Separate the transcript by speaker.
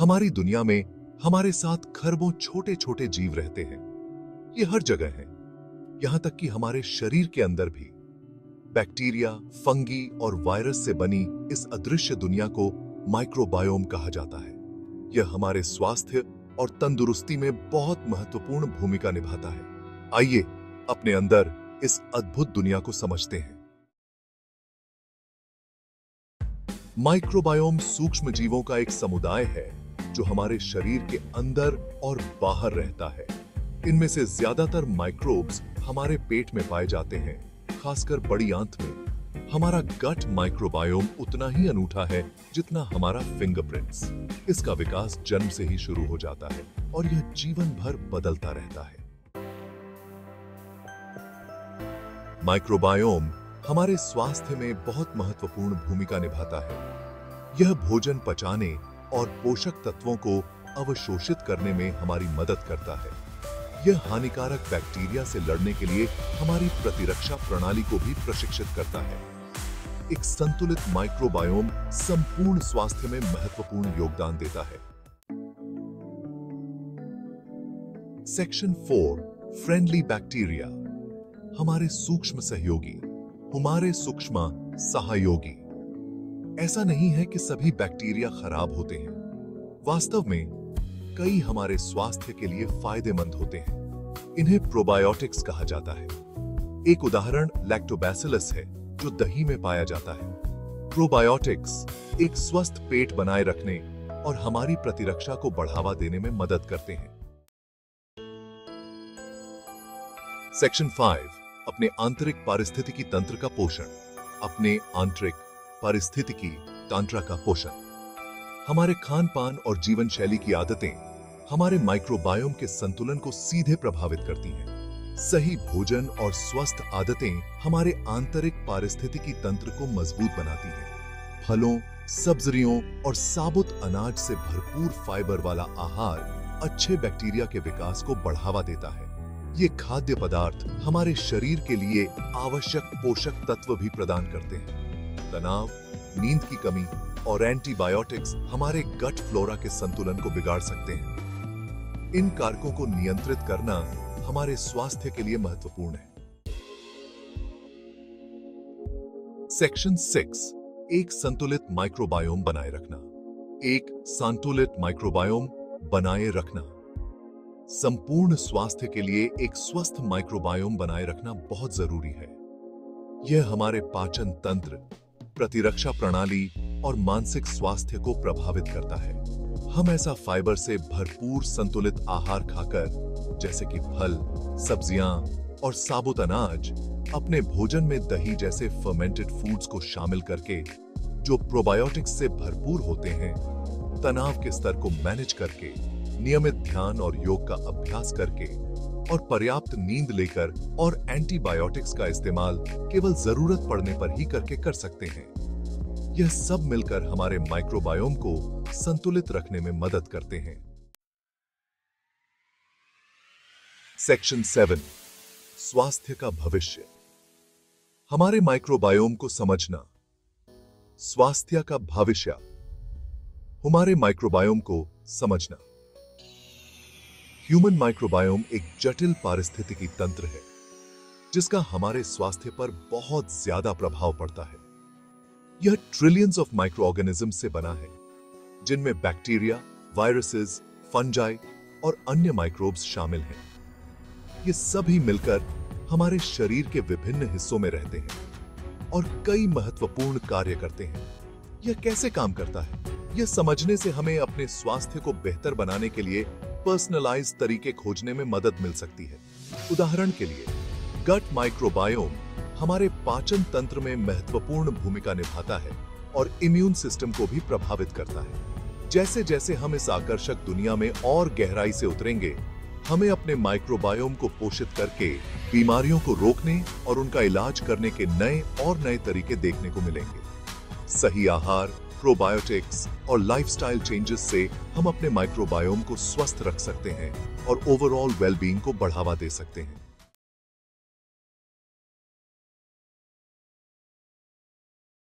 Speaker 1: हमारी दुनिया में हमारे साथ खरबों छोटे छोटे जीव रहते हैं। ये हर जगह है। यहाँ तक कि हमारे शरीर के अंदर भी। बैक्टीरिया, फंगी और वायरस से बनी इस अदृश्य दुनिया को माइक्रोबायोम कहा जाता है। यह हमारे स्वास्थ्य और तंदुरुस्ती में बहुत महत्वपूर्ण भूमिका निभाता है। आइए अपने अंदर इस अद्भुत दुनिया को समझते हैं। माइक्रोबायोम सूक्ष्म जीवों का एक समुदाय है। जो हमारे शरीर के अंदर और बाहर रहता है। इनमें से ज़्यादातर माइक्रोब्स हमारे पेट में पाए जाते हैं, खासकर बड़ी आंत में। हमारा गट माइक्रोबायोम उतना ही अनूठा है जितना हमारा फिंगरप्रिंट्स इसका विकास जन्म से ही शुरू हो जाता है और यह जीवन भर बदलता रहता है। माइक्रोबायोम हमारे स्वास्थ्य में बहुत महत्वपूर्ण भूमिका निभाता है। यह भोजन पचाने और पोषक तत्वों को अवशोषित करने में हमारी मदद करता है। यह हानिकारक बैक्टीरिया से लड़ने के लिए हमारी प्रतिरक्षा प्रणाली को भी प्रशिक्षित करता है। एक संतुलित माइक्रोबायोम संपूर्ण स्वास्थ्य में महत्वपूर्ण योगदान देता है। सेक्शन फोर फ्रेंडली बैक्टीरिया हमारे सूक्ष्म सहयोगी, हमारे सूक्ष्म सहयोगी। ऐसा नहीं है कि सभी बैक्टीरिया खराब होते हैं। वास्तव में, कई हमारे स्वास्थ्य के लिए फ़ायदेमंद होते हैं। इन्हें प्रोबायोटिक्स कहा जाता है। एक उदाहरण लैक्टोबैसिलस है, जो दही में पाया जाता है। प्रोबायोटिक्स एक स्वस्थ पेट बनाए रखने और हमारी प्रतिरक्षा को बढ़ावा देने में मदद करते हैं। सेक्शन फाइव अपने आंतरिक पारिस्थितिकी तंत्र का पोषण, अपने आंतरिक पारिस्थितिकी तंत्र का पोषण हमारे खान पान और जीवन शैली की आदतें हमारे माइक्रोबायोम के संतुलन को सीधे प्रभावित करती हैं। सही भोजन और स्वस्थ आदतें हमारे आंतरिक पारिस्थितिकी तंत्र को मज़बूत बनाती हैं। फलों सब्जियों और साबुत अनाज से भरपूर फाइबर वाला आहार अच्छे बैक्टीरिया के विकास को बढ़ावा देता है ये खाद्य पदार्थ हमारे शरीर के लिए आवश्यक पोषक तत्व भी प्रदान करते हैं तनाव, नींद की कमी और एंटीबायोटिक्स हमारे गट फ्लोरा के संतुलन को बिगाड़ सकते हैं। इन कारकों को नियंत्रित करना हमारे स्वास्थ्य के लिए महत्वपूर्ण है। सेक्शन सिक्स एक संतुलित माइक्रोबायोम बनाए रखना। एक संतुलित माइक्रोबायोम बनाए रखना। संपूर्ण स्वास्थ्य के लिए एक स्वस्थ माइक्रोबायोम बनाए रखना बहुत ज़रूरी है। यह हमारे पाचन तंत्र प्रतिरक्षा प्रणाली और मानसिक स्वास्थ्य को प्रभावित करता है। हम ऐसा फाइबर से भरपूर संतुलित आहार खाकर, जैसे कि फल, सब्ज़ियाँ और साबुत अनाज, अपने भोजन में दही जैसे फर्मेंटेड फूड्स को शामिल करके, जो प्रोबायोटिक्स से भरपूर होते हैं, तनाव के स्तर को मैनेज करके, नियमित ध्यान और योग का अभ्यास करके और पर्याप्त नींद लेकर और एंटीबायोटिक्स का इस्तेमाल केवल ज़रूरत पड़ने पर ही करके कर सकते हैं। यह सब मिलकर हमारे माइक्रोबायोम को संतुलित रखने में मदद करते हैं। सेक्शन सेवन, स्वास्थ्य का भविष्य। हमारे माइक्रोबायोम को समझना, स्वास्थ्य का भविष्य। हमारे माइक्रोबायोम को समझना। ह्यूमन माइक्रोबायोम एक जटिल पारिस्थितिकी तंत्र है जिसका हमारे स्वास्थ्य पर बहुत ज़्यादा प्रभाव पड़ता है। यह ट्रिलियंस ऑफ़ माइक्रो ऑर्गेनिज्म से बना है जिनमें बैक्टीरिया वायरसेस, फंजाई और अन्य माइक्रोब्स शामिल हैं। ये सभी मिलकर हमारे शरीर के विभिन्न हिस्सों में रहते हैं और कई महत्वपूर्ण कार्य करते हैं। यह कैसे काम करता है? यह समझने से हमें अपने स्वास्थ्य को बेहतर बनाने के लिए पर्सनलाइज तरीके खोजने में मदद मिल सकती है। उदाहरण के लिए गट माइक्रोबायोम हमारे पाचन तंत्र में महत्वपूर्ण भूमिका निभाता है और इम्यून सिस्टम को भी प्रभावित करता है। जैसे जैसे हम इस आकर्षक दुनिया में और गहराई से उतरेंगे, हमें अपने माइक्रोबायोम को पोषित करके बीमारियों को रोकने और उनका इलाज करने के नए और नए तरीके देखने को मिलेंगे। सही आहार प्रोबायोटिक्स और लाइफस्टाइल चेंजेस से हम अपने माइक्रोबायोम को स्वस्थ रख सकते हैं और ओवरऑल वेलबींग को बढ़ावा दे सकते हैं।